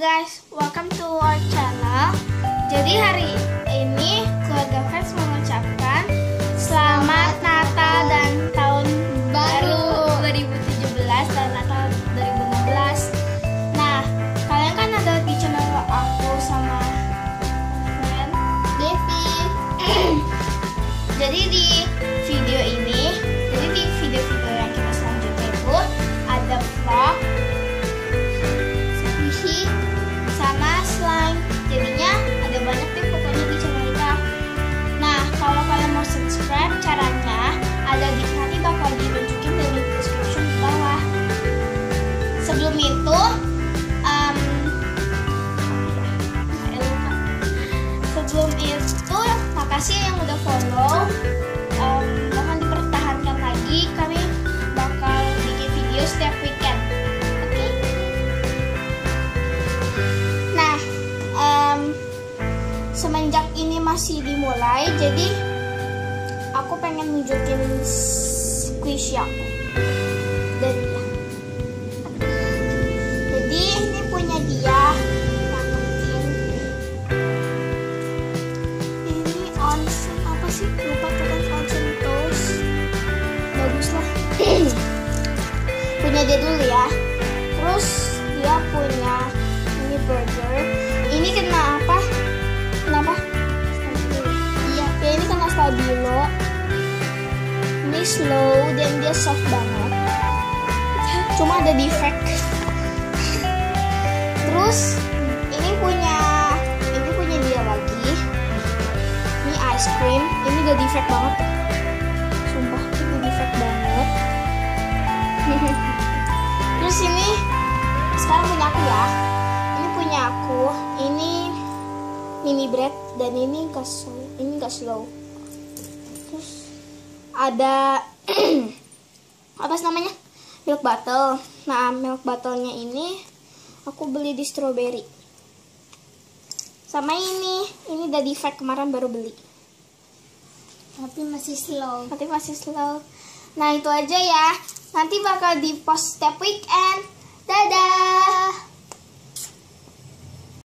guys, welcome to our channel. Jadi hari makasih yang udah follow. Um, mohon dipertahankan lagi. Kami bakal bikin video setiap weekend. Oke? Nah, em, semenjak ini masih dimulai, jadi aku pengen nunjukin squishy aku. Sih? Lupa tuh onsen toast. Bagus lah. punya dia dulu ya. Terus dia punya ini burger. Ini kena apa? Kenapa? Iya, ya ini kena stabilo. Ini slow dan dia soft banget. Cuma ada defect. Terus udah defect banget. Sumpah, ini defect banget. Terus ini sekarang punya aku ya. Ini punya aku. Ini mini bread dan ini gak slow ini gak slow. Terus ada apa namanya? Milk bottle. Nah milk bottle-nya ini aku beli di strawberry. Sama ini ini udah defect kemarin baru beli tapi masih slow. Tapi masih slow. Nah itu aja ya. Nanti bakal di post setiap weekend. Dadah